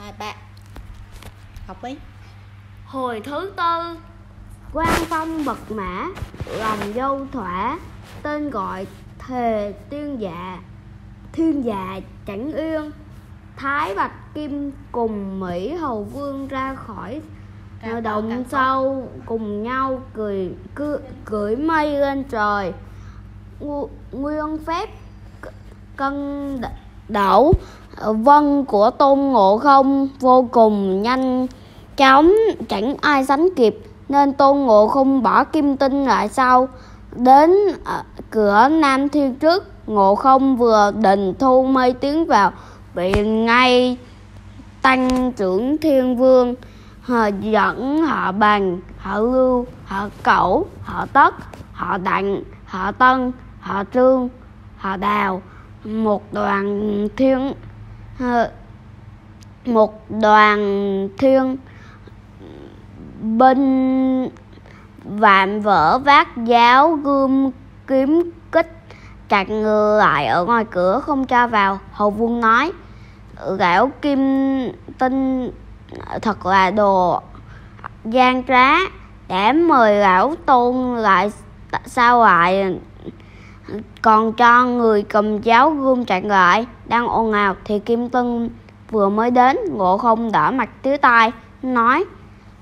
hai ba học đi. Hồi thứ tư quan phong bật mã Lòng dâu thỏa Tên gọi thề tiên dạ Thiên dạ chẳng yên Thái Bạch Kim cùng Mỹ Hầu Vương ra khỏi to, động sâu cùng nhau cười cưỡi, cưỡi mây lên trời. Ngu- nguyên phép cân đ- đẩu vân của tôn ngộ không vô cùng nhanh chóng, chẳng ai sánh kịp, nên tôn ngộ không bỏ kim tinh lại sau. Đến ờ, cửa nam thiên trước, ngộ không vừa định thu mây tiến vào, bị ngay tăng trưởng thiên vương, họ dẫn họ bằng họ lưu, họ cẩu, họ tất, họ đặng, họ tân, họ trương, họ đào một đoàn thiên ờ, một đoàn thiên binh vạm vỡ vác giáo gươm kiếm kích, chặn người lại ở ngoài cửa không cho vào, hầu vương nói. Gạo kim tinh, thật là đồ gian trá, đã mời lão tôn lại sao lại còn cho người cầm giáo gươm chặn lại đang ồn ào thì kim tân vừa mới đến, ngộ không đỏ mặt tía tai, nói,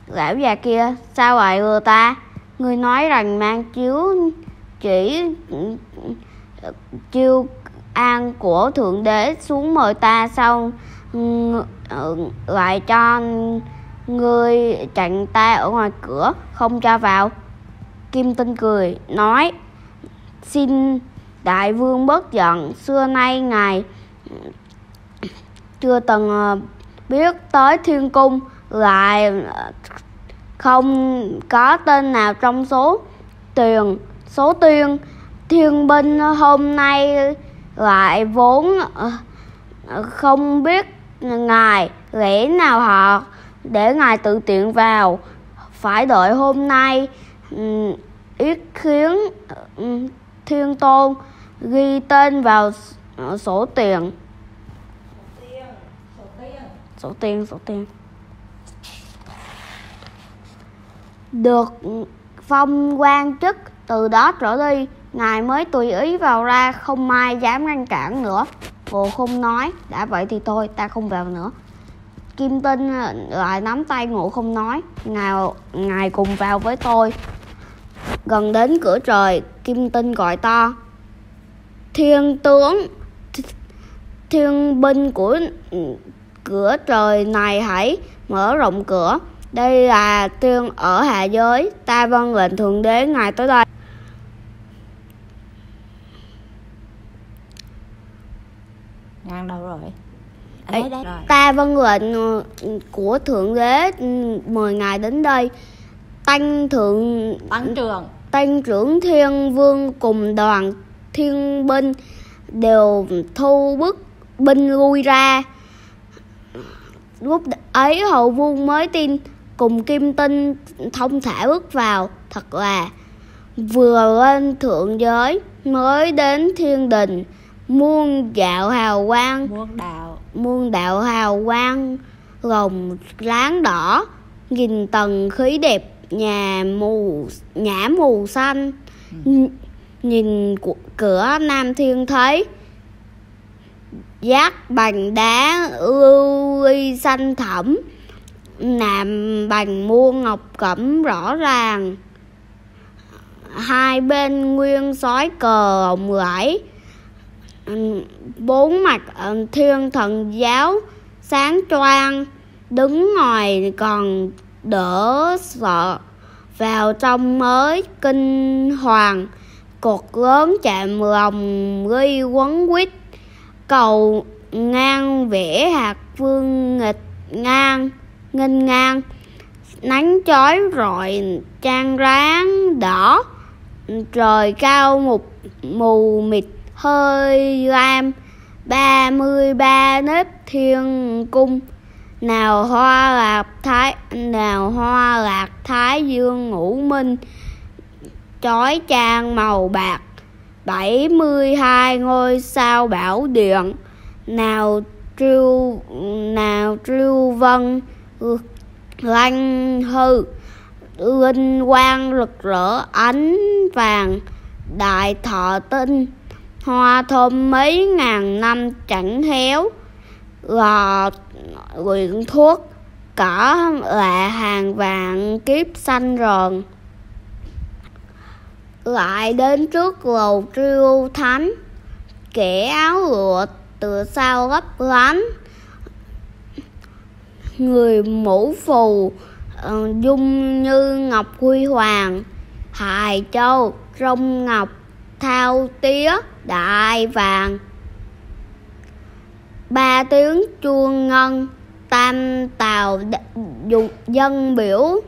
lão già kia, sao lại lừa ta? Người nói rằng mang chiếu chỉ, chiêu an của thượng đế xuống mời ta sau ờ, lại cho người chặn ta ở ngoài cửa, không cho vào. Kim tinh cười, nói xin đại vương bớt giận. Xưa nay ngài chưa từng ờ, biết tới thiên cung, lại ờ, không có tên nào trong số tiền, số tiên thiên binh hôm nay lại vốn ờ, không biết ngài lẽ nào họ để ngài tự tiện vào. Phải đợi hôm nay ý kiến khiến thiên tôn ghi tên vào ờ, sổ tiền. Sổ tiền sổ tiền được phong quan chức, từ đó trở đi, ngài mới tùy ý vào ra, không ai dám ngăn cản nữa. Ngộ không nói, đã vậy thì thôi, ta không vào nữa. Kim tinh ờ, lại nắm tay ngộ không nói, ngài ngài cùng vào với tôi. Gần đến cửa trời kim tinh gọi to. Thiên tướng th- thiên binh của cửa trời này hãy mở rộng cửa. Đây là tiên ở hạ giới ta vâng lệnh thượng đế ngài tới đây. Ngang đâu rồi? Đấy đấy ta vâng lệnh ờ, của thượng đế ừ, mời ngài đến đây. Tăng thượng tăng trường tăng trưởng thiên vương cùng đoàn thiên binh đều thu bức binh lui ra. Lúc ấy hậu vương mới tin cùng kim tinh thông thả bước vào. Thật là vừa lên thượng giới mới đến thiên đình muôn dạo hào quang. Muôn đạo. Muôn đạo hào quang gồng láng đỏ nghìn tầng khí đẹp nhà mù nhã mù xanh. Nh- nhìn cửa nam thiên thấy giác bằng đá lưu ly xanh thẳm nạm bằng muôn ngọc cẩm rõ ràng. Hai bên nguyên sói cờ ổng lẫy Ừ, bốn mặt thiên thần giáo sáng choang đứng ngoài còn đỡ sợ vào trong mới kinh hoàng. Cột lớn chạm lòng ghi quấn quýt, cầu ngang vẽ hạt vương nghịch ngang, nghênh ngang. Nắng chói rọi trang ráng đỏ, trời cao mục mù mịt hơi lam. Ba mươi ba nếp thiên cung nào hoa lạc thái, nào hoa lạc thái dương ngũ minh, chói chang màu bạc, bảy mươi hai ngôi sao bảo điện. Nào triều nào triều vân, lanh hư linh quang rực rỡ, ánh vàng, đại thọ tinh. Hoa thơm mấy ngàn năm chẳng héo gò quyện thuốc, cỏ lạ hàng vạn kiếp xanh rờn. Lại đến trước lầu triêu thánh, kẻ áo lụa từ sau lấp lánh người mũ phù ờ, dung như ngọc huy hoàng, hài châu rông ngọc, thao tía, đại vàng ba tiếng chuông ngân, tam tàu dục dân biểu.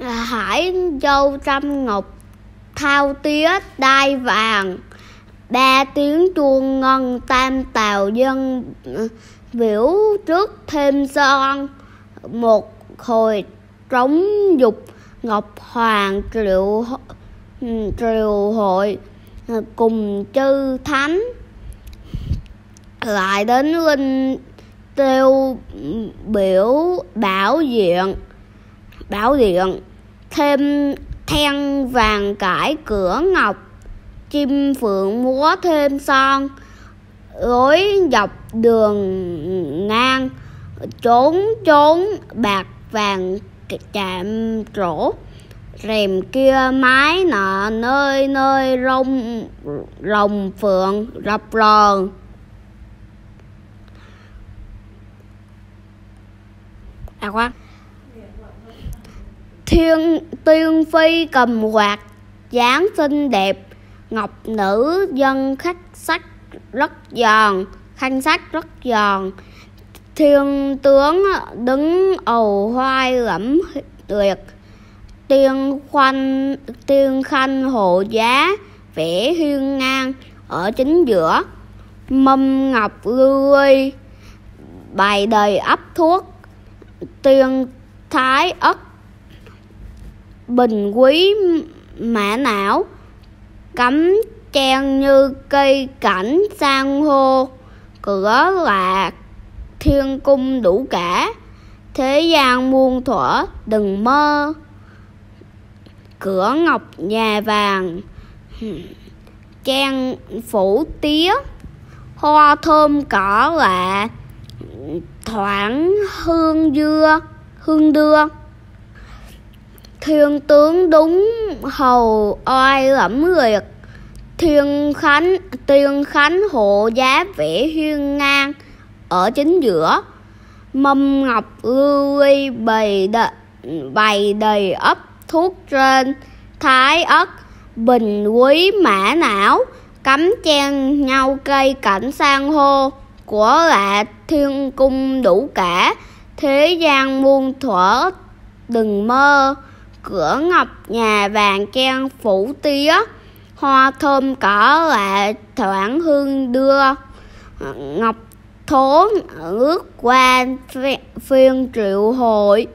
Hải châu trăm ngọc thao tía đai vàng. Ba tiếng chuông ngân, tam tàu dân ờ, biểu trước thêm son. Một hồi trống dục ngọc hoàng triệu ừ, triều hội ờ, cùng chư thánh. Lại đến linh tiêu biểu bảo diện, bảo điện thêm then vàng cải cửa ngọc, chim phượng múa thêm son, lối dọc đường ngang, trốn trốn bạc vàng chạm trổ rèm kia mái nọ, nơi nơi rồng rồng phượng, rập rờn à khoan thiên, tiên phi cầm quạt dáng xinh đẹp. Ngọc nữ dân khách sắc rất giòn khăn sắc rất giòn thiên tướng đứng ầu hoai lẫm tuyệt. Tiên khoanh, tiên khanh hộ giá vẽ hiên ngang ở chính giữa. Mâm ngọc lươi, bày đầy ấp thuốc. Tiên thái ất, bình quý mã não. Cắm chen như cây cảnh sang hô, cửa lạc thiên cung đủ cả. Thế gian muôn thuở đừng mơ. Cửa ngọc nhà vàng trang phủ tía. Hoa thơm cỏ lạ, thoảng hương dưa, hương đưa. Thiên tướng đúng hầu oai lẫm liệt. Thiên khánh, tiên khánh hộ giá vẽ hiên ngang ở chính giữa. Mâm ngọc lưu ly bày đ, bày đầy ấp thuốc trên thái ất bình quý mã não cắm chen nhau cây cảnh san hô của lạ thiên cung đủ cả. Thế gian muôn thuở đừng mơ cửa ngọc nhà vàng trang phủ tía hoa thơm cỏ lạ thoảng hương đưa. Ngọc thốn ước qua phiên triệu hội.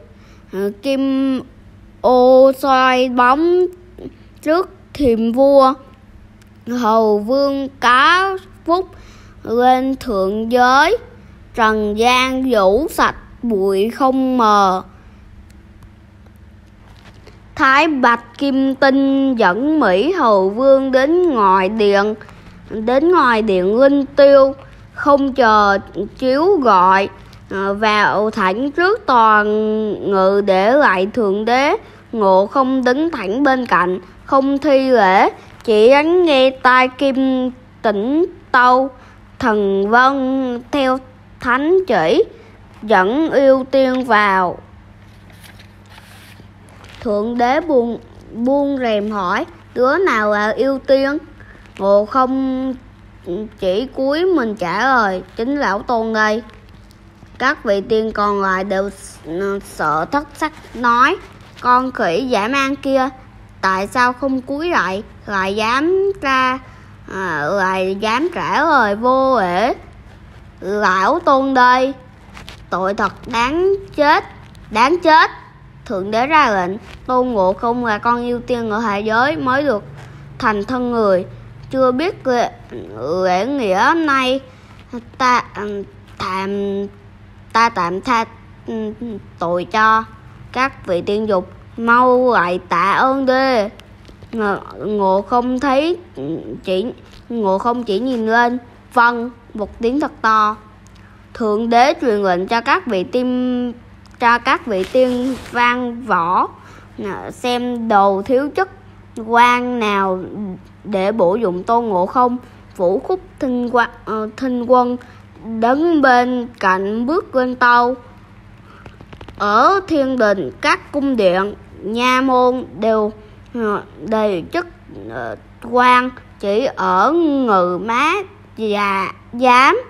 Ờ, kim ô soi bóng trước thiềm vua. Hầu vương cá phúc lên thượng giới. Trần gian vũ sạch, bụi không mờ. Thái bạch kim tinh dẫn mỹ hầu vương đến ngoài điện, đến ngoài điện linh tiêu không chờ chiếu gọi ờ, vào thẳng trước toàn ngự để lại thượng đế. Ngộ không đứng thẳng bên cạnh, không thi lễ, chỉ đánh nghe tai kim tỉnh tâu. Thần vân theo thánh chỉ, dẫn yêu tiên vào. Thượng đế buông buông rèm hỏi, đứa nào là yêu tiên? Ngộ không chỉ cuối mình trả lời chính lão tôn đây các vị tiên còn lại đều ừ, sợ thất sắc nói con khỉ giả mang kia tại sao không cúi lại lại dám ra à, lại dám trả lời vô ể lão tôn đây tội thật đáng chết đáng chết. Thượng đế ra lệnh tôn ngộ không là con yêu tiên ở hạ giới mới được thành thân người chưa biết lễ, lễ nghĩa này ta tạm ta tạm tha ừ, tội cho các vị tiên dục mau lại tạ ơn đi. Ngộ, ngộ không thấy ừ, chỉ ngộ không chỉ nhìn lên vâng một tiếng thật to. Thượng đế truyền lệnh cho các vị tiên cho các vị tiên vang võ xem đồ thiếu chức quan nào để bổ dụng tôn ngộ không vũ khúc thinh quân, uh, ờ, thinh quân đứng bên cạnh bước lên tàu. Ở thiên đình các cung điện nha môn đều ờ, đầy chức uh, quan chỉ ở ngự má và giám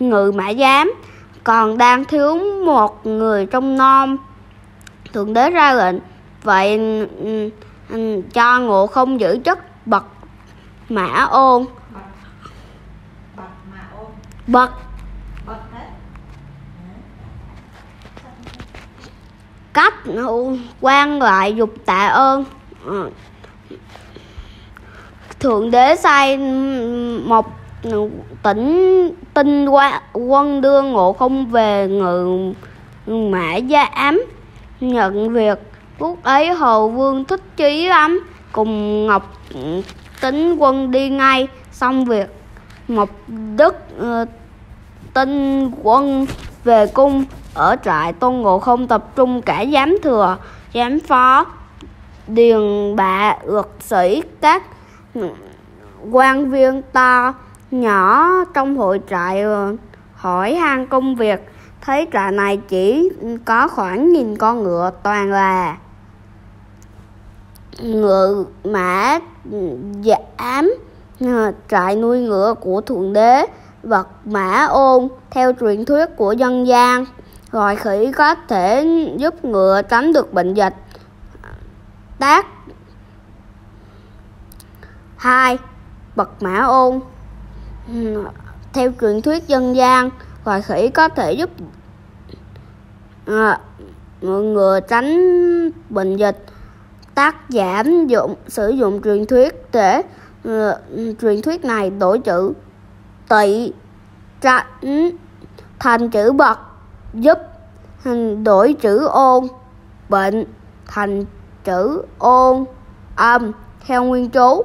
ngự mã giám. Còn đang thiếu một người trong nom thượng đế ra lệnh vậy cho ngộ không giữ chức bậc mã ôn. Bậc ôn cách quan lại dục tạ ơn. Thượng đế sai một tỉnh tinh qua, quân đưa ngộ không về ngự mã gia ám. Nhận việc, lúc ấy hồ vương thích chí lắm cùng ngọc tính quân đi ngay xong việc mục đức uh, tinh quân về cung. Ở trại tôn ngộ không tập trung cả giám thừa giám phó điền bạ luật sĩ các quan viên to nhỏ trong hội trại ờ, hỏi han công việc. Thấy trại này chỉ có khoảng nghìn con ngựa toàn là ngựa mã Dạ giảm ờ, trại nuôi ngựa của thượng đế vật mã ôn theo truyền thuyết của dân gian. Loài khỉ có thể giúp ngựa tránh được bệnh dịch. Tác hai bậc mã ôn. Ừ, theo truyền thuyết dân gian loài khỉ có thể giúp à, tránh bệnh dịch tác giảm dụng sử dụng truyền thuyết để uh, truyền thuyết này đổi chữ tị tránh thành chữ bậc giúp đổi chữ ôn bệnh thành chữ ôn âm theo nguyên chú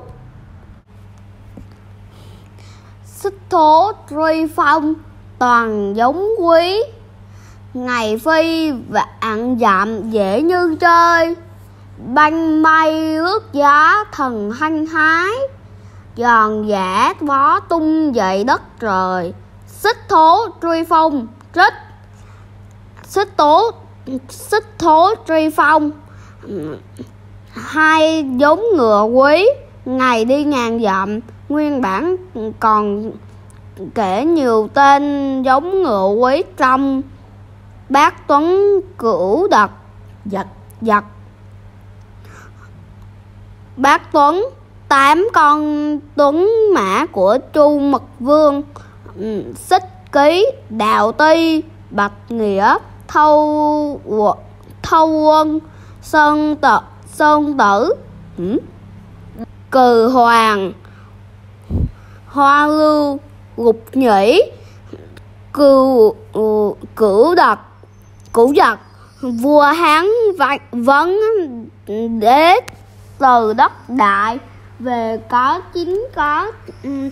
xích thố truy phong toàn giống quý ngày phi vạn dặm dễ như chơi banh bay ướt giá thần hanh hái, giòn giả vó tung dậy đất trời. Xích thố truy phong trích xích tố, xích thố truy phong. Hai giống ngựa quý, ngày đi ngàn dặm. Nguyên bản còn kể nhiều tên giống ngựa quý trong bác tuấn cửu đật giật giật bác tuấn, tám con tuấn mã của chu mật vương. Ừ, xích ký, đào ti, bạch nghĩa, thâu thâu quân, sơn tự, sơn tử. Ừ. Cừ hoàng, hoa lưu gục nhĩ cừu ừ, cửu đật, cửu giật, vua hán vấn, đế từ đất đại về có chín có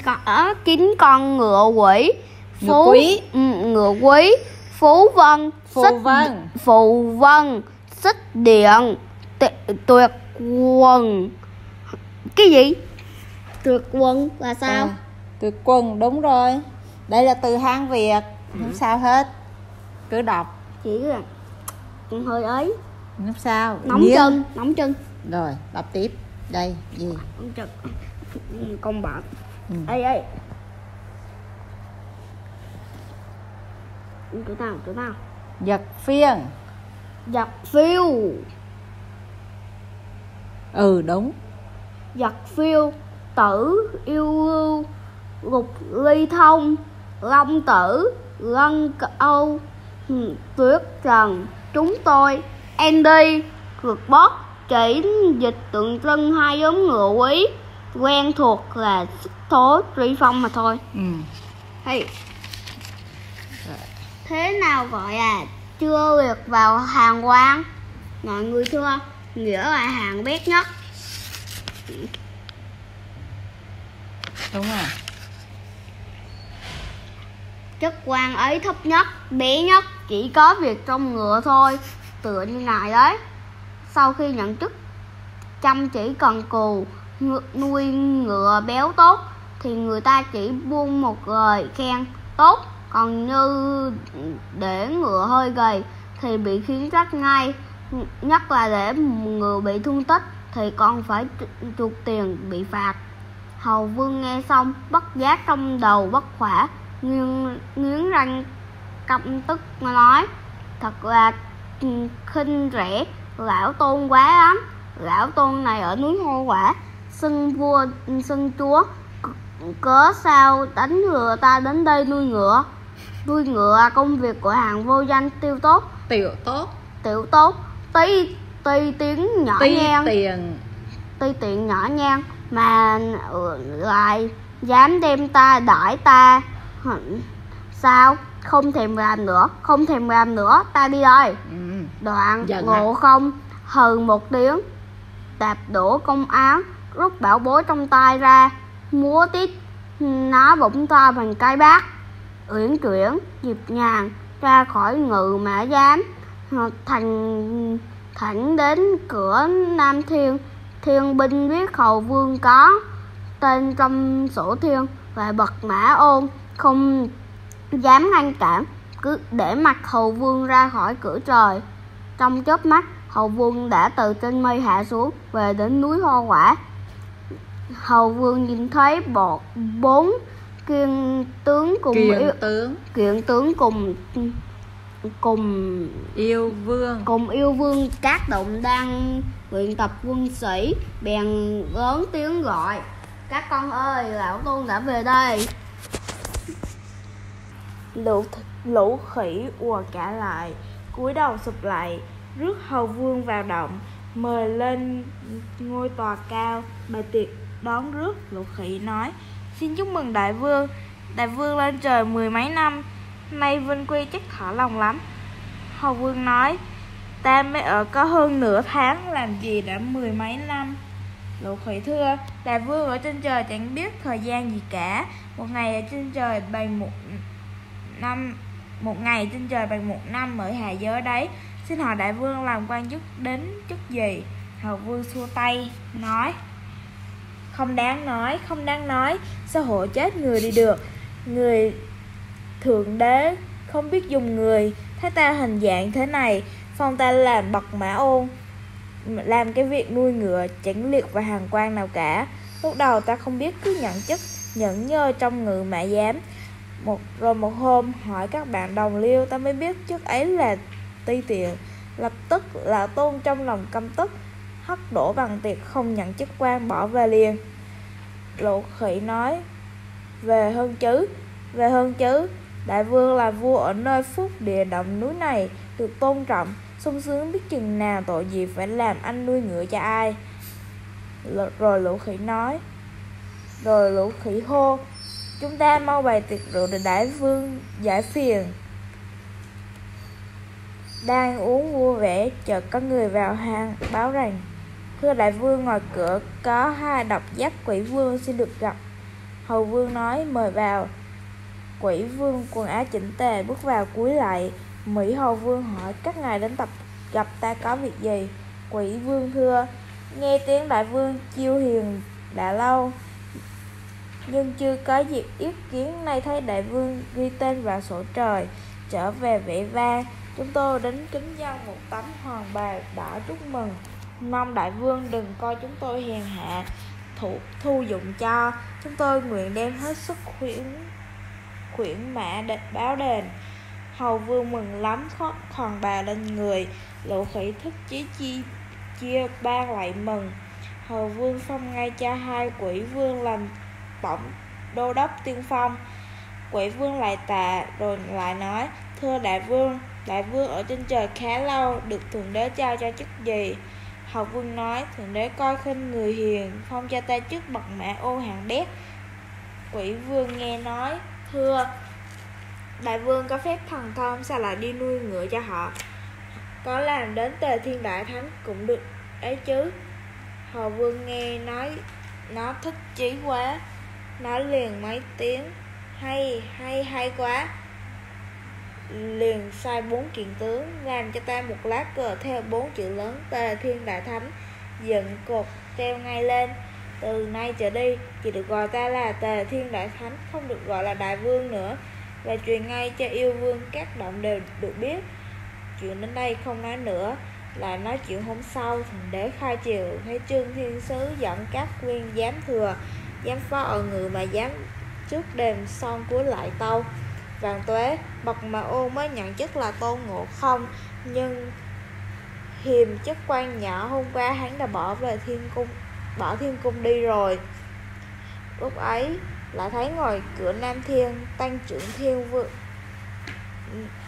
có chín con ngựa quỷ. Phú ngựa quý. ừ, ngựa quý. Phú vân phù xích vân. Phù vân xích điện tuyệt quần. Cái gì? Tuyệt quần là sao? À, tuyệt quân đúng rồi. Đây là từ hán việt. Không sao hết. Cứ đọc. Chỉ là hơi ấy. Không sao. Nóng Nghiến. chân nóng chân rồi đọc tiếp. Đây gì? Con bạn. Ừ. ê ê. Chỗ nào chỗ nào? Giật phiên. Giật phiêu. Ừ đúng. Giật phiêu tử yêu ưu gục ly thông long tử lân âu tuyết trần chúng tôi andy rượt bót chỉ dịch tượng trưng hai giống ngựa quý quen thuộc là xích thố truy phong mà thôi. Ừ. hey. thế nào gọi là chưa liệt vào hàng quan mọi người thưa nghĩa là hàng bét nhất. Đúng rồi. Chức quan ấy thấp nhất bé nhất chỉ có việc trong ngựa thôi. Tựa như ngài đấy sau khi nhận chức chăm chỉ cần cù ngựa- nuôi ngựa béo tốt thì người ta chỉ buông một lời khen tốt. Còn như để ngựa hơi gầy thì bị khiến trách ngay nhất là để ngựa bị thương tích thì còn phải chuộc tiền bị phạt. Hầu vương nghe xong bất giác trong đầu bất khỏa nghiến, nghiến răng căm tức nói thật là khinh rẻ lão tôn quá lắm. Lão tôn này ở núi hoa quả xưng vua xưng chúa. Cớ sao đánh ngựa ta đến đây nuôi ngựa? Nuôi ngựa công việc của hàng vô danh tiêu tốt. Tiểu tốt. Tiểu tốt. Tí tí tiếng nhỏ tí nhen tiền. Ti tiện nhỏ nhen mà ừ, lại dám đem ta đãi ta. Sao không thèm làm nữa không thèm làm nữa ta đi đây. Ừ. đoạn Giận ngộ không? Hừ một tiếng đạp đổ công án rút bảo bối trong tay ra múa tít nó bụng to bằng cái bát. Uyển chuyển nhịp nhàng ra khỏi ngự mã giám. Ờ, thành thẳng đến cửa nam thiên. Thiên binh biết hầu vương có tên trong sổ thiên và bật mã ôn không dám ngăn cản cứ để mặc hầu vương ra khỏi cửa trời. Trong chớp mắt hầu vương đã từ trên mây hạ xuống về đến núi hoa quả. Hầu vương nhìn thấy bột bốn kiên tướng cùng kiền yêu, tướng. kiện tướng cùng cùng yêu vương. cùng yêu vương các động đang luyện tập quân sĩ bèn lớn tiếng gọi các con ơi lão tôn đã về đây lũ lũ khỉ ùa cả lại, cúi đầu sụp lại, rước hầu vương vào động, mời lên ngôi tòa cao. Bài tiệc đón rước lũ khỉ nói, xin chúc mừng đại vương đại vương lên trời mười mấy năm, nay vinh quy chắc thở lòng lắm. Hầu vương nói, ta mới ở có hơn nửa tháng, làm gì đã mười mấy năm? Lũ khỉ thưa, đại vương ở trên trời chẳng biết thời gian gì cả, một ngày ở trên trời bằng một năm, một ngày trên trời bằng một năm ở hạ giới đấy. Xin hỏi đại vương làm quan chức đến chức gì? Hầu vương xua tay, nói. Không đáng nói, không đáng nói. Sao hộ chết người đi được? Người thượng đế không biết dùng người. Thấy ta hình dạng thế này, phong ta làm bậc mã ôn, làm cái việc nuôi ngựa chẳng liệt và hàng quan nào cả. Lúc đầu ta không biết cứ nhận chức, nhẫn nhơ trong ngự mã giám một rồi một hôm hỏi các bạn đồng liêu, ta mới biết trước ấy là ti tiện, lập tức là tôn trong lòng căm tức hất đổ bằng tiệc không nhận chức quan bỏ về liền. Lộ khỉ nói, về hơn chứ, về hơn chứ, đại vương là vua ở nơi phúc địa động núi này, được tôn trọng, sung sướng biết chừng nào tội gì phải làm anh nuôi ngựa cho ai. L- rồi lũ khỉ nói, rồi lũ khỉ hô chúng ta mau bày tiệc rượu để đại vương giải phiền. Đang uống vui vẻ, chợt có người vào hang báo rằng, thưa đại vương, ngoài cửa có hai độc giác quỷ vương xin được gặp. Hầu vương nói, mời vào. Quỷ vương quần áo chỉnh tề bước vào cúi lại. Mỹ hầu vương hỏi, các ngài đến tập, gặp ta có việc gì? Quỷ vương thưa, nghe tiếng đại vương chiêu hiền đã lâu nhưng chưa có dịp yết kiến, nay thấy đại vương ghi tên vào sổ trời, trở về vẻ vang. Chúng tôi đến kính dân một tấm hoàng bào đỏ chúc mừng. Mong đại vương đừng coi chúng tôi hèn hạ thụ thu dụng cho. Chúng tôi nguyện đem hết sức khuyển khuyển mã địch báo đền. Hầu vương mừng lắm, khóc, hoàng bào lên người. Lộ khỉ thức chí chi, chia ba lại mừng. Hầu vương phong ngay cho hai quỷ vương làm bổng, đô đốc tiên phong. Quỷ vương lại tạ rồi lại nói, thưa đại vương đại vương ở trên trời khá lâu, được thượng đế trao cho chức gì? Hầu vương nói, thượng đế coi khinh người hiền, phong cho ta chức bậc mã ô hạng đét. Quỷ vương nghe nói, thưa đại vương, có phép thần thông, sao lại đi nuôi ngựa cho họ? Có làm đến tề thiên đại thánh cũng được ấy chứ. Hầu vương nghe nói, nó thích chí quá nói liền mấy tiếng. Hay hay hay quá. Liền sai bốn kiện tướng, làm cho ta một lá cờ theo bốn chữ lớn tề thiên đại thánh, dựng cột treo ngay lên. Từ nay trở đi, chỉ được gọi ta là tề thiên đại thánh, không được gọi là đại vương nữa. Và truyền ngay cho yêu vương, các động đều được biết. Chuyện đến đây không nói nữa, là nói chuyện hôm sau, thượng đế khai triều thấy trương thiên sứ dẫn các quyên giám thừa giám phó ở ngự mà dám trước đêm son cuối lại tâu. Vàng tuế, bậc mà ô mới nhận chức là tôn ngộ không, nhưng hiềm chức quan nhỏ hôm qua hắn đã bỏ về thiên cung, bỏ thiên cung đi rồi. Lúc ấy lại thấy ngồi cửa nam thiên, tăng trưởng thiên vương,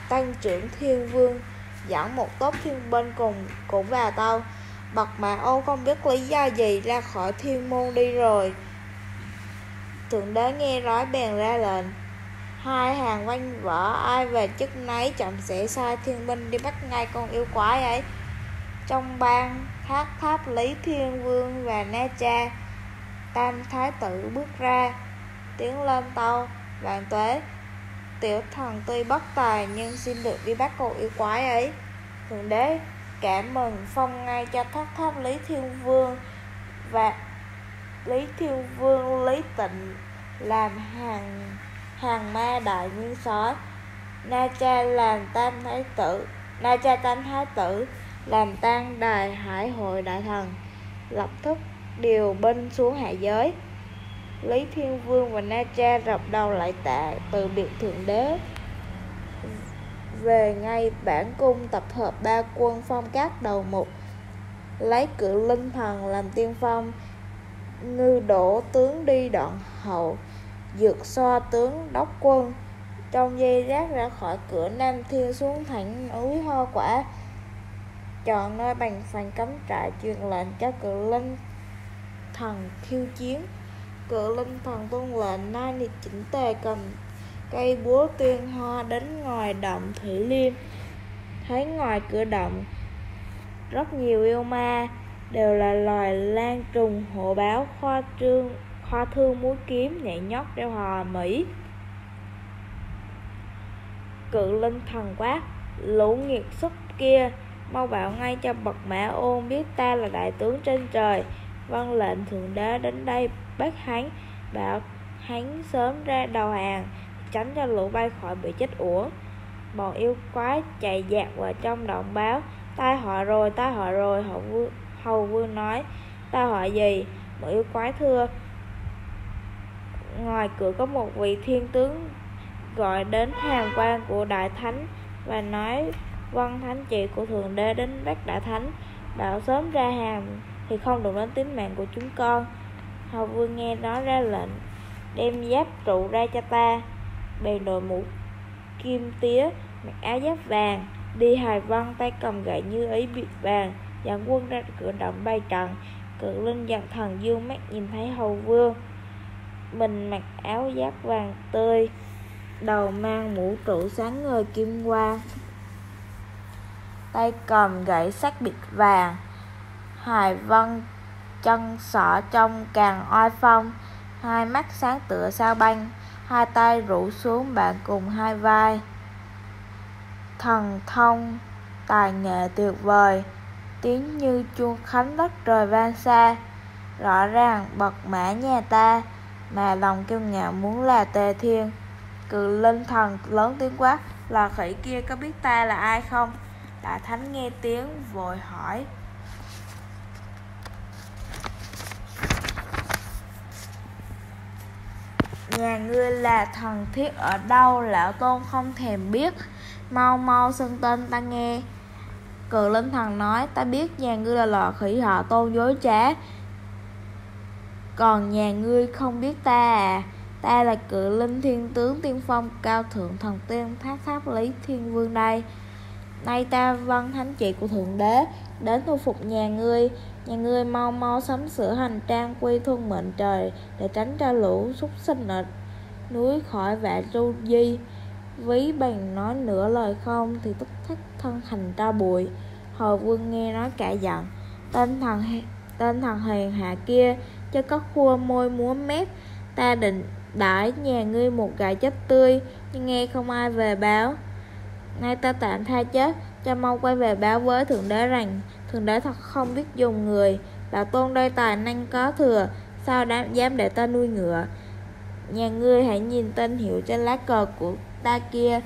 tăng trưởng thiên vương dẫn một tốt thiên binh cùng, cũng vào tâu. Bậc mà ô không biết lý do gì ra khỏi thiên môn đi rồi thượng đế nghe nói bèn ra lệnh. Hai hàng quanh võ, ai về chức nấy, chậm sẽ sai thiên binh đi bắt ngay con yêu quái ấy. Trong bang thác tháp lý thiên vương và na cha, tam thái tử bước ra tiếng lên tâu vạn tuế. Tiểu thần tuy bất tài nhưng xin được đi bắt con yêu quái ấy. Thượng đế cảm mừng phong ngay cho thác tháp lý thiên vương và lý thiên vương, lý tịnh làm hàng hàng ma đại nguyên soái. Na cha làm tam thái tử, na cha tam thái tử làm tan đài hải hội đại thần, lập tức điều binh xuống hạ giới. Lý thiên vương và na cha rập đầu lại tạ từ biệt thượng đế. Về ngay bản cung tập hợp ba quân phong các đầu mục, lấy cự linh thần làm tiên phong ngư đổ tướng đi đoạn hậu dược xoa tướng đốc quân. Trong dây rác ra khỏi cửa, nam thiên xuống thẳng núi hoa quả. Chọn nơi bằng phàn cấm trại, truyền lệnh cho cự linh thần khiêu chiến. Cự linh thần tuân lệnh nay thì chỉnh tề cầm cây búa tuyên hoa đến ngoài động thủy liêm. Thấy ngoài cửa động, rất nhiều yêu ma đều là loài lan trùng hộ báo khoa trương khoa thương múa kiếm nhảy nhót reo hò mỹ cự linh thần quát lũ nghiệt xuất kia mau bảo ngay cho bậc mã ôn biết ta là đại tướng trên trời. Vâng lệnh thượng đế đến đây bắt hắn bảo hắn sớm ra đầu hàng tránh cho lũ bay khỏi bị chết ủa. Bọn yêu quái chạy dạt vào trong động báo tai họa rồi tai họa rồi hậu vương, hầu vương nói Ta hỏi gì? Một yêu quái thưa. Ngoài cửa có một vị thiên tướng gọi đến hàm quan của đại thánh và nói Văn thánh, chị của thượng đế đến bắt đại thánh. Bảo sớm ra hàm thì không đụng đến tính mạng của chúng con. Hầu vương nghe nói ra lệnh, đem giáp trụ ra cho ta, bèn đội mũ kim tía, mặc áo giáp vàng, đi hài văn tay cầm gậy như ý bị vàng dẫn quân ra cửa động bay trận. Cự linh giật thần dương mắt nhìn thấy hầu vương. Mình mặc áo giáp vàng tươi, đầu mang mũ trụ sáng ngời kim quang tay cầm gậy sắt bịt vàng, hài vân chân sọ trong càng oai phong. Hai mắt sáng tựa sao băng, hai tay rủ xuống bạn cùng hai vai. Thần thông tài nghệ tuyệt vời tiếng như chuông khánh đất trời vang xa. Rõ ràng bậc mã nhà ta, mà lòng kiêu ngạo muốn là tề thiên. Cự linh thần lớn tiếng quát là khỉ kia có biết ta là ai không? Đại thánh nghe tiếng vội hỏi. Nhà ngươi là thần thiết ở đâu, lão tôn không thèm biết. Mau mau xưng tên ta nghe cự linh thần nói, ta biết nhà ngươi là lò khỉ họ tôn dối trá, còn nhà ngươi không biết ta à. Ta là cự linh thiên tướng, tiên phong cao thượng thần tiên, thác tháp lý thiên vương đây. Nay ta văn thánh trị của thượng đế, đến thu phục nhà ngươi. Nhà ngươi mau mau sắm sửa hành trang quy thuân mệnh trời để tránh ra lũ súc sinh ở núi khỏi vạ tru di. Ví bằng nói nửa lời không thì tức thách thân thành tro bụi. Hồi vương nghe nói cả giận. Tên thần tên thần hiền hạ kia, cho có khua môi múa mép. Ta định đãi nhà ngươi một gà chết tươi, nhưng nghe không ai về báo. Nay ta tạm tha chết, cho mau quay về báo với thượng đế rằng, thượng đế thật không biết dùng người. Là tôn đôi tài năng có thừa, sao đám dám để ta nuôi ngựa? Nhà ngươi hãy nhìn tên hiệu trên lá cờ của ta kia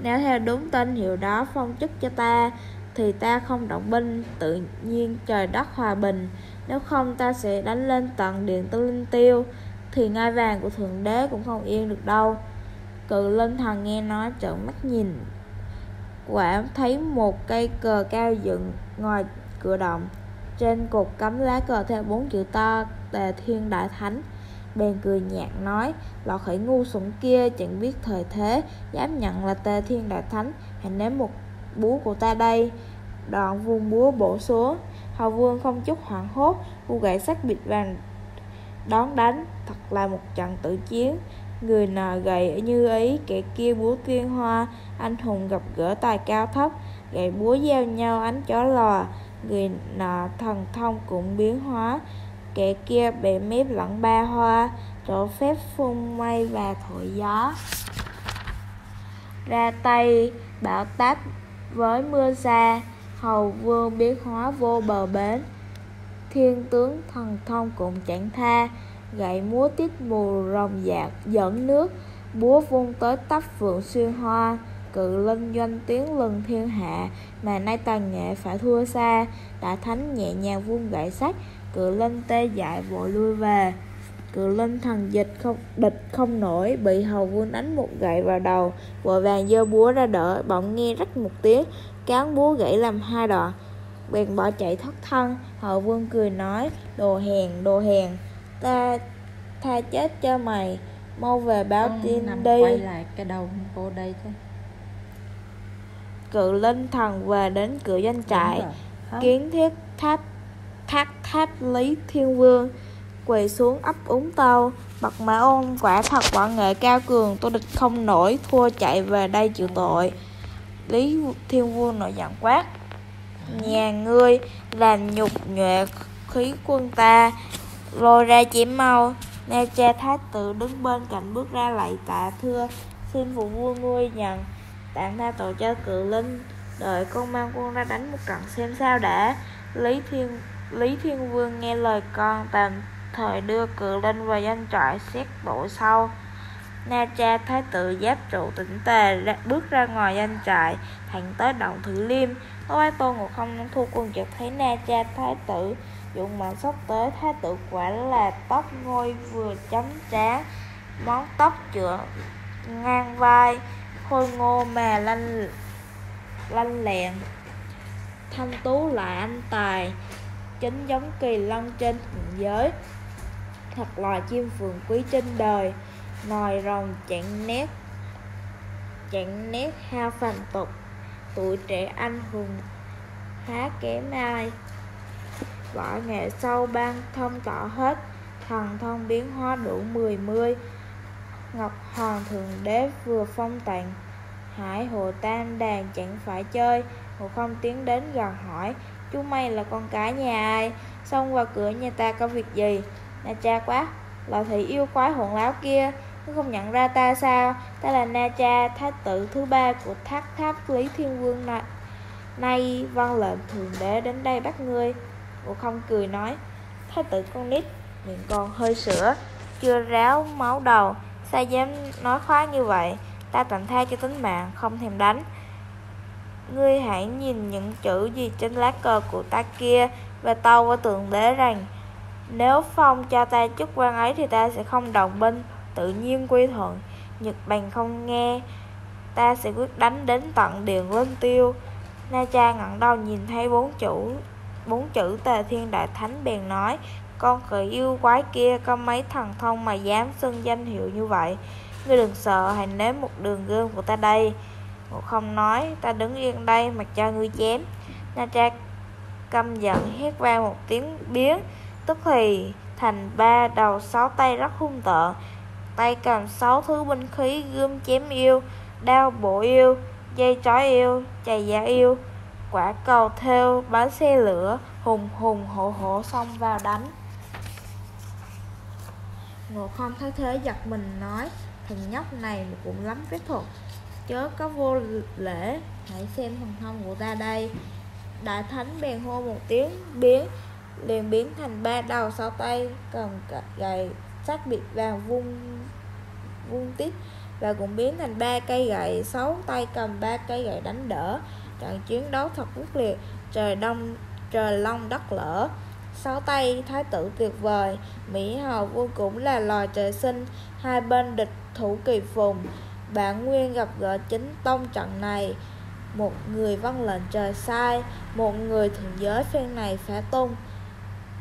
nếu theo đúng tên hiệu đó phong chức cho ta, thì ta không động binh, tự nhiên trời đất hòa bình. Nếu không, ta sẽ đánh lên tận điện tư linh tiêu, thì ngai vàng của thượng đế cũng không yên được đâu. Cự linh thần nghe nói trợn mắt nhìn, quả thấy một cây cờ cao dựng ngoài cửa động. Trên cột cắm lá cờ theo bốn chữ to, tề thiên đại thánh bèn cười nhạt nói, lọ khỉ ngu xuẩn kia chẳng biết thời thế, dám nhận là tề thiên đại thánh, hãy nếm một búa của ta đây. Đoạn vuông búa bổ xuống hầu vương không chút hoảng hốt vu gậy sắc bịt vàng đón đánh, thật là một trận tử chiến. Người nào gậy như ý, kẻ kia búa tuyên hoa, anh hùng gặp gỡ tài cao thấp, gậy búa giao nhau ánh chó lò người nọ thần thông cũng biến hóa kẻ kia bẻ mép lẫn ba hoa, chỗ phép phun mây và thổi gió. Ra tay, bão táp với mưa xa, hầu vương biến hóa vô bờ bến. Thiên tướng thần thông cũng chẳng tha, gậy múa tiết mù rồng dạc dẫn nước. Búa vung tới tấp phượng xuyên hoa, cự linh doanh tiếng lừng thiên hạ, mà nay tần nghệ phải thua xa. Đại thánh nhẹ nhàng vung gậy sắt cự linh tê dại vội lui về. Cự linh thần dịch không địch không nổi bị hầu vương đánh một gậy vào đầu. Vội vàng giơ búa ra đỡ bỗng nghe rắc một tiếng cán búa gãy làm hai đoạn. Bèn bỏ chạy thoát thân. Hầu vương cười nói đồ hèn đồ hèn ta tha chết cho mày mau về báo Con tin nằm đi. quay lại cái đầu cô đây chứ cự linh thần về đến cửa doanh trại kiến thiết tháp thác tháp lý thiên vương, quỳ xuống ấp úng tâu bậc mã ôn, quả thật võ nghệ cao cường, tôi địch không nổi, thua chạy về đây chịu tội. Lý thiên vương nổi giận quát, nhà ngươi làm nhục nhuệ khí quân ta, lôi ra chém mau. Neo cha thái tử đứng bên cạnh bước ra lạy tạ, thưa, xin phụ vua ngươi nhận tạm tha tội cho cự linh, đợi con mang quân ra đánh một trận xem sao đã. Lý thiên lý thiên vương nghe lời con, tạm thời đưa cự linh vào doanh trại xét bộ sau. Na cha thái tử giáp trụ tỉnh tề bước ra ngoài doanh trại, thẳng tới động thử liêm. Có bái tôn ngộ không thu quân chợt thấy na cha thái tử, dụng mạng sắp tới, thái tử quả là tóc ngôi vừa chấm trán món tóc chữa ngang vai, khôi ngô mà lanh lanh lẹn. Thanh tú lại anh tài chính giống kỳ lân trên thượng giới, thật loài chim phượng quý trên đời. Nòi rồng chẳng nét chẳng nét hao phàm tục, tuổi trẻ anh hùng há kém ai võ nghệ sâu ban thông tỏ hết, thần thông biến hóa đủ mười mươi. Ngọc hoàng thượng đế vừa phong tặng, hải hồ tam đàn chẳng phải chơi. Ngộ không tiến đến gần hỏi chú mày là con cái nhà ai? Xông vào cửa nhà ta có việc gì? Na cha quá, là thị yêu quái hồn láo kia, nó không nhận ra ta sao? Ta là na cha, thái tử thứ ba của thác tháp lý thiên vương này nay văn lệnh thường đế đến đây bắt ngươi. Ngộ không cười nói, thái tử con nít, miệng còn hơi sữa, chưa ráo máu đầu, sao dám nói khoái như vậy? Ta tạm tha cho tính mạng, không thèm đánh ngươi hãy nhìn những chữ gì trên lá cờ của ta kia và tâu với tượng đế rằng, nếu phong cho ta chức quan ấy thì ta sẽ không đồng binh, tự nhiên quy thuận. Nhật bằng không nghe, ta sẽ quyết đánh đến tận điện linh tiêu. Na cha ngẩng đầu nhìn thấy bốn chữ bốn chữ tề thiên đại thánh bèn nói, con khởi yêu quái kia có mấy thần thông mà dám xưng danh hiệu như vậy? Ngươi đừng sợ, hãy nếm một đường gương của ta đây ngộ không nói, ta đứng yên đây mặc cho ngươi chém. Na tra căm giận hét vang một tiếng biến, tức thì thành ba đầu sáu tay rất hung tợn. Tay cầm sáu thứ binh khí gươm chém yêu, đao bổ yêu, dây trói yêu, chày giả yêu, quả cầu theo bánh xe lửa, hùng hùng hổ hổ xông vào đánh. Ngộ không thấy thế giật mình nói, thằng nhóc này cũng lắm phép thuật chớ có vô lễ. Hãy xem thần thông của ta đây. Đại thánh bèn hô một tiếng, biến, liền biến thành ba đầu sáu tay, cầm gậy sắc biệt vàng vung vung tiếp, và cũng biến thành ba cây gậy sáu tay, cầm ba cây gậy đánh đỡ. Trận chiến đấu thật quyết liệt, trời đông, trời long đất lở. Sáu tay thái tử tuyệt vời, mỹ hầu vô cũng là loài trời sinh, hai bên địch thủ kỳ phùng bản nguyên gặp gỡ chính tông trận này. Một người vâng lệnh trời sai, một người thượng giới phen này phá tung.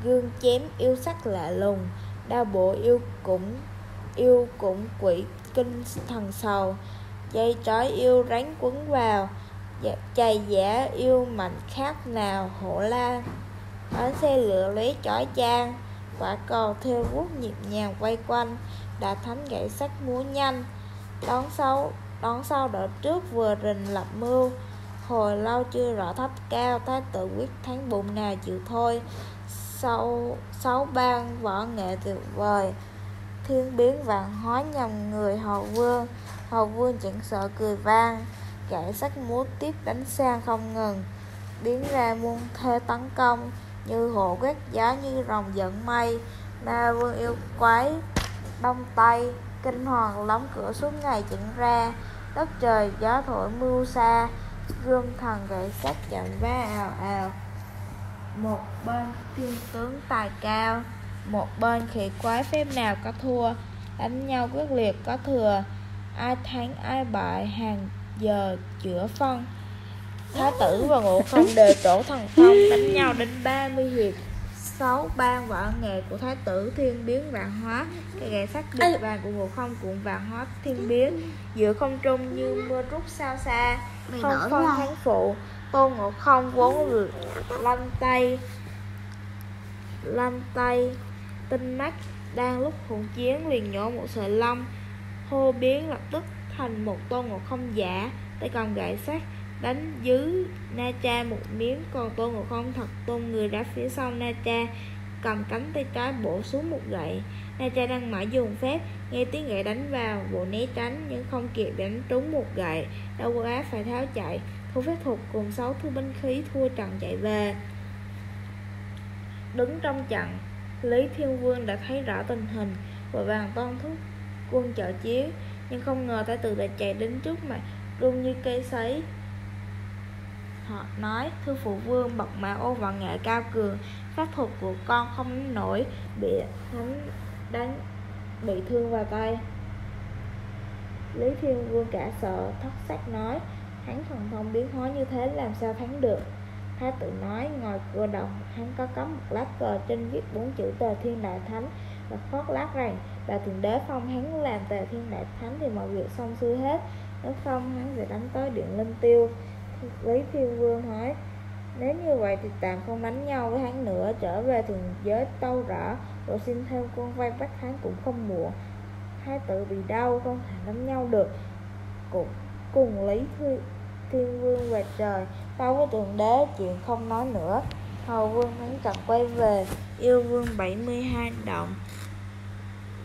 Gương chém yêu sắc lạ lùng đao bộ yêu cũng yêu cũng quỷ kinh thần sầu. Dây trói yêu rắn quấn vào dạ, chày giả yêu mạnh khác nào hổ la. Bánh xe lửa lấy chói chang, quả cầu theo vuốt nhịp nhàng quay quanh. Đã thánh gậy sắt múa nhanh đón sau đón sau đỡ trước vừa rình lập mưu. Hồi lâu chưa rõ thấp cao, thái tự quyết thắng bụng nào chịu thôi. Sau, sáu ban võ nghệ tuyệt vời, thiên biến vạn hóa nhầm người hầu vương. Hầu vương chẳng sợ cười vang, kẻ sắt múa tiếp đánh sang không ngừng. Biến ra muôn thê tấn công, như hộ quét gió như rồng giận mây. Ma vương yêu quái đông tây kinh hoàng đóng cửa suốt ngày chỉnh ra. Đất trời, gió thổi mưu xa, gươm thần gậy sắt chạm va ào ào. Một bên thiên tướng tài cao, một bên khỉ quái phép nào có thua, đánh nhau quyết liệt có thừa. Ai thắng, ai bại, hàng giờ chữa phân. Thái tử và ngộ không đều trổ thần công đánh nhau đến 30 hiệp sáu ban võ nghệ của thái tử thiên biến vạn hóa. Cái gậy sắt biệt vàng của ngộ không cũng vạn hóa thiên biến. Giữa không trung như mưa rút sao xa. Không phân thắng phụ tôn ngộ không vốn lăn tay lăn tay tinh mắt đang lúc hỗn chiến liền nhổ một sợi lông. Hô biến lập tức thành một tôn ngộ không giả. Tay cầm gậy sắt đánh dưới Na Cha một miếng. Còn Tôn Ngộ Không thật tôn người ra phía sau Na Cha, cầm cánh tay trái bổ xuống một gậy. Na Cha đang mãi dùng phép, nghe tiếng gậy đánh vào, bộ né tránh nhưng không kịp đánh trúng một gậy. Đau quá, phải tháo chạy. Thu phép thuật cùng sáu thứ binh khí thua trận chạy về. Đứng trong trận, lý thiên vương đã thấy rõ tình hình. Và vàng toan thúc quân trợ chiến, nhưng không ngờ thái tử đã chạy đến trước mặt, rung như cây sấy họ nói, thư phụ vương bậc mà ô và nghệ cao cường, pháp thuật của con không nổi, bị hắn đánh, bị thương vào tay. Lý thiên vương cả sợ, thất sắc nói hắn thần thông biến hóa như thế làm sao thắng được? Thái tử nói, ngồi cửa đồng hắn có cắm một lá cờ trên viết bốn chữ tề thiên đại thánh và khoác lát rằng bà thượng đế phong, hắn làm tề thiên đại thánh thì mọi việc xong xuôi hết. Nếu không, hắn sẽ đánh tới điện linh tiêu. Lý Thiên Vương hỏi Nếu như vậy thì tạm không đánh nhau với hắn nữa Trở về thường giới tâu rõ Rồi xin thêm quân vay bắt hắn cũng không muộn. Hai tự bị đau không thể đánh nhau được. Cũng cùng Lý Thiên, Thiên Vương về trời Tâu với tượng đế chuyện không nói nữa. Hầu Vương hắn cần quay về Yêu Vương 72 động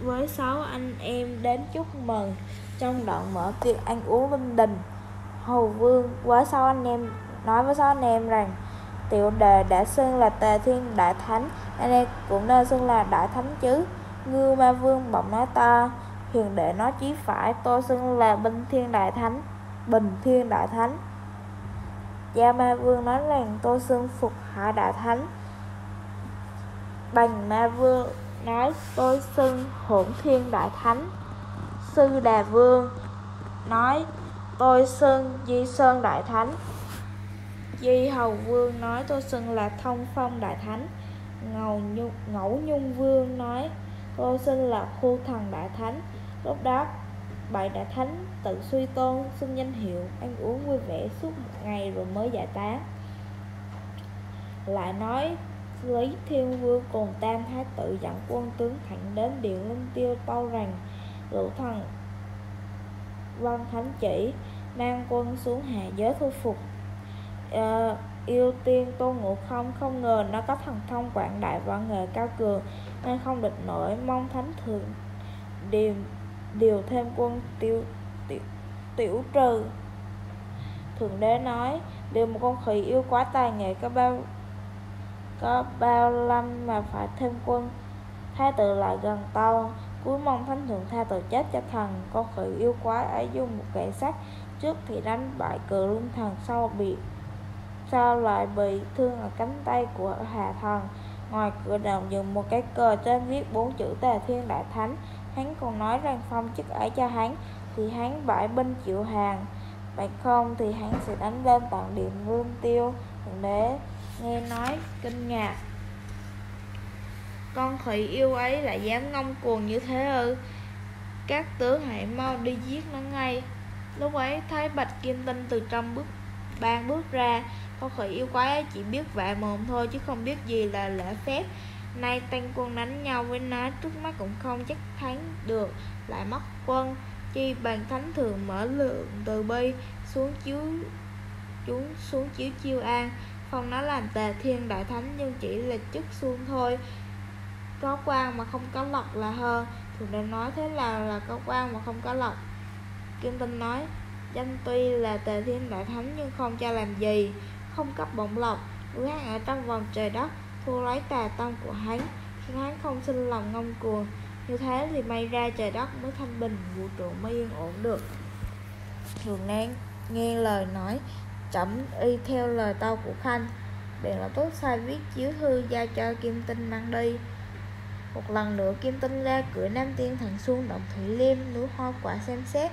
với sáu anh em đến chúc mừng. Trong đoạn mở tiệc ăn uống linh đình hầu vương với sáu anh em nói với sáu anh em rằng tiểu đề đã xưng là tề thiên đại thánh, anh em cũng nên xưng là đại thánh chứ? Ngư ma vương bỗng nói to, hiền đệ nói chí phải, tôi xưng là bình thiên đại thánh, bình thiên đại thánh. Gia ma vương nói rằng tôi xưng phục hạ đại thánh. Bành ma vương nói, tôi xưng hỗn thiên đại thánh. Sư đà vương nói tôi xưng di sơn đại thánh. Di hầu vương nói tôi xưng là thông phong đại thánh. Ngầu nhung, ngẫu nhung vương nói tôi xưng là khu thần đại thánh. Lúc đó bảy đại thánh tự suy tôn xưng danh hiệu ăn uống vui vẻ suốt một ngày rồi mới giải tán. Lại nói lý thiên vương cùng tam thái tử dẫn quân tướng thẳng đến điện linh tiêu tâu rằng lũ thần văn thánh chỉ mang quân xuống hạ giới thu phục. À, yêu tiên tôn ngộ không không ngờ nó có thần thông quảng đại và nghề cao cường nên không địch nổi mong thánh thượng điều điều thêm quân tiêu tiểu, tiểu trừ. Thượng đế nói điều một con khỉ yêu quá tài nghệ có bao có bao lâm mà phải thêm quân thái tử lại gần tâu cuối mong thánh thượng tha tội chết cho thần con khỉ yêu quá ấy dùng một kẻ sắt trước thì đánh bại cự lung thần sau bị, sau lại bị thương ở cánh tay của hà thần. Ngoài cửa đồng dùng một cái cờ trên viết bốn chữ tề thiên đại thánh. Hắn còn nói rằng phong chức ấy cho hắn, thì hắn bãi binh chịu hàng. Vậy không thì hắn sẽ đánh lên tận điện vương tiêu. Thượng đế nghe nói kinh ngạc. Con khỉ yêu ấy lại dám ngông cuồng như thế ư? Các tướng hãy mau đi giết nó ngay lúc ấy thấy bạch kim tinh từ trong bước ban bước ra. Con khỉ yêu quái ấy chỉ biết vạ mồm thôi, chứ không biết gì là lễ phép. Nay tan quân đánh nhau với nó, trước mắt cũng không chắc thắng được. Lại mất quân, chi bàn thánh thường mở lượng từ bi xuống chiếu, chúng xuống chiếu chiêu an. Phong nó làm tề thiên đại thánh, nhưng chỉ là chức xuông thôi. Có quan mà không có lọc là hơn thường đã nói thế nào là có quan mà không có lọc kim tinh nói, danh tuy là tề thiên đại thánh nhưng không cho làm gì, không cấp bổng lộc. Nuôi hắn ở trong vòng trời đất, thu lấy tà tâm của hắn, khiến hắn không sinh lòng ngông cuồng. Như thế thì may ra trời đất mới thanh bình, vũ trụ mới yên ổn được. Thường nan nghe lời nói, chậm y theo lời tâu của khanh. Bèn là tốt sai viết chiếu thư giao cho kim tinh mang đi. Một lần nữa, kim tinh ra cửa nam tiên thần xuân động thủy liêm, núi hoa quả xem xét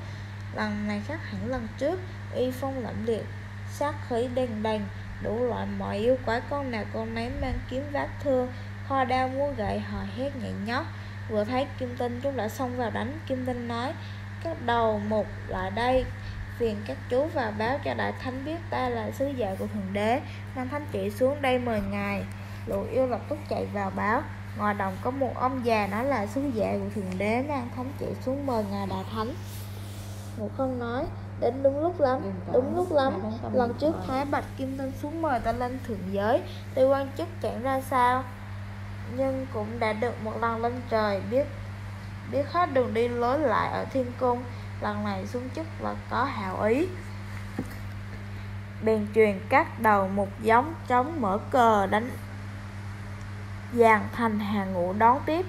lần này khác hẳn lần trước y phong lẫm liệt, sát khí đèn đành đủ loại mọi yêu quái con nào con nấy mang kiếm vác thương kho đao múa gậy hò hét nhảy nhót. Vừa thấy kim tinh chúng đã xông vào đánh, kim tinh nói, các đầu một lại đây, phiền các chú vào báo cho đại thánh biết ta là sứ giả của thượng đế, mang thánh chỉ xuống đây mời ngài lũ yêu lập tức chạy vào báo, ngoài đồng có một ông già nói là sứ giả của thượng đế, mang thánh chỉ xuống mời ngài đại thánh một không nói đến đúng lúc lắm đúng lúc lắm. lần trước thái bạch kim tinh xuống mời ta lên thượng giới tuy quan chức chẳng ra sao. Nhưng cũng đã được một lần lên trời biết biết hết đường đi lối lại ở thiên cung. Lần này xuống chức là có hào ý. Bèn truyền các đầu một giống trống mở cờ đánh dàn thành hàng ngũ đón tiếp.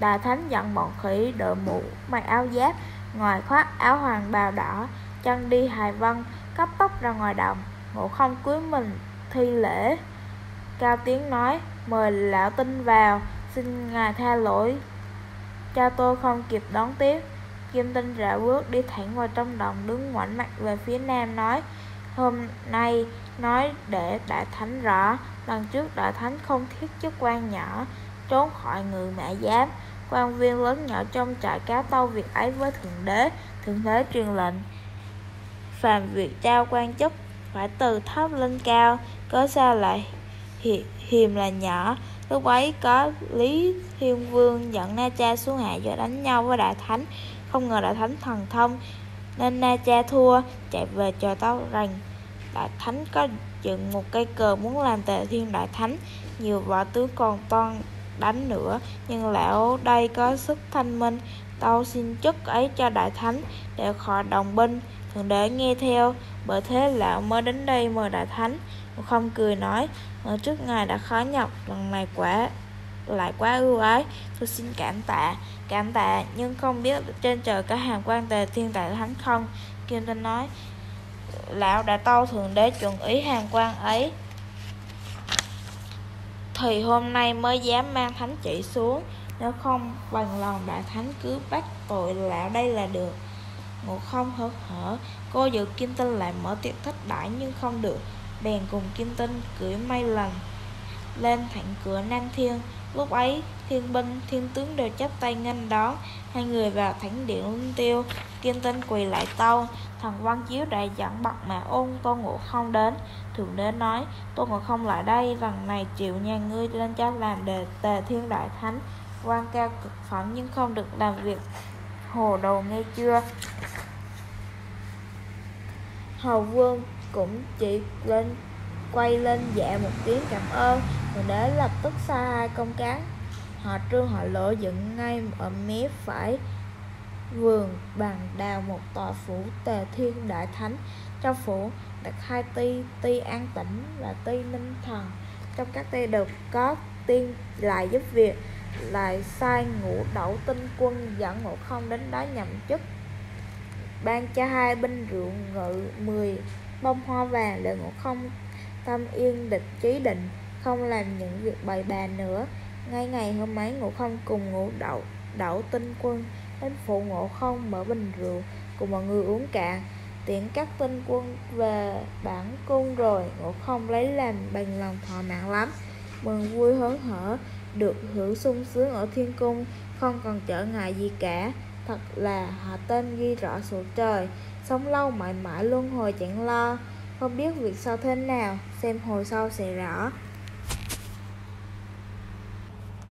Đại thánh dẫn bọn khỉ đội mũ mặc áo giáp ngoài khoác áo hoàng bào đỏ, chân đi hài vân, cấp tốc ra ngoài đồng ngộ không cúi mình thi lễ. Cao tiếng nói, mời lão tinh vào, xin ngài tha lỗi. Cha tôi không kịp đón tiếp, kim tinh rảo bước đi thẳng vào trong đồng, đứng ngoảnh mặt về phía nam nói, hôm nay nói để đại thánh rõ, lần trước đại thánh không thiết chức quan nhỏ, trốn khỏi người mẹ giám quan viên lớn nhỏ trong trại cá tâu việc ấy với thượng đế. Thượng đế truyền lệnh phàm việc trao quan chức phải từ thấp lên cao cớ sao lại hi, hiềm là nhỏ. Lúc ấy có lý thiên vương dẫn na cha xuống hạ do đánh nhau với đại thánh. Không ngờ đại thánh thần thông nên na cha thua chạy về chờ tao rằng đại thánh có dựng một cây cờ muốn làm tề thiên đại thánh. Nhiều võ tướng còn toan đánh nữa. Nhưng lão đây có sức thanh minh, tao xin chức ấy cho đại thánh, để khỏi đồng binh. Thượng đế nghe theo, bởi thế lão mới đến đây mời đại thánh. Không cười nói, ở trước ngài đã khó nhọc, lần này quá, lại quá ưu ái. Tôi xin cảm tạ cảm tạ, nhưng không biết trên trời có hàng quan tề thiên đại thánh không? Kim tinh nói, lão đã tâu thượng đế chuẩn ý hàng quan ấy thì hôm nay mới dám mang thánh chỉ xuống. Nếu không, bằng lòng đại thánh cứ bắt tội lão đây là được. Ngộ không hớt hở, cô dự kim tinh lại mở tiệc thất đãi nhưng không được. Bèn cùng kim tinh cưỡi mây lần lên thẳng cửa nam thiên. Lúc ấy, thiên binh, thiên tướng đều chắp tay nghênh đón hai người vào thánh điện linh tiêu kiên tinh quỳ lại tâu. Thần văn chiếu đã dẫn bậc mà ôn, tôn ngộ không đến. Thượng đế nói, tôn ngộ không lại đây, lần này triệu nhà ngươi lên cho làm đề tề thiên đại thánh. Quan cao cực phẩm nhưng không được làm việc. Hồ đồ nghe chưa? Hầu vương cũng chỉ lên, quay lên dạ một tiếng cảm ơn. Rồi đế lập tức sai hai công cán họ trương họ lỗ dựng ngay ở mé phải vườn bằng đào một tòa phủ tề thiên đại thánh. Trong phủ đặt hai ti ti an tĩnh và ti ninh thần. Trong các ti đều có tiên lại giúp việc, lại sai ngũ đậu tinh quân dẫn ngộ không đến đó nhậm chức. Ban cho hai binh rượu ngự mười bông hoa vàng để ngộ không tâm yên địch chí định, không làm những việc bày bà nữa ngay ngày hôm ấy ngộ không cùng ngộ đậu đậu tinh quân đến phụ ngộ không mở bình rượu, cùng mọi người uống cạn. Tiễn các tinh quân về bản cung rồi ngộ không lấy làm bằng lòng thọ mạng lắm. Mừng vui hớn hở, được hưởng sung sướng ở thiên cung, không còn trở ngại gì cả. Thật là họ tên ghi rõ sổ trời, sống lâu mãi mãi luân hồi chẳng lo. Không biết việc sau thế nào, xem hồi sau sẽ rõ.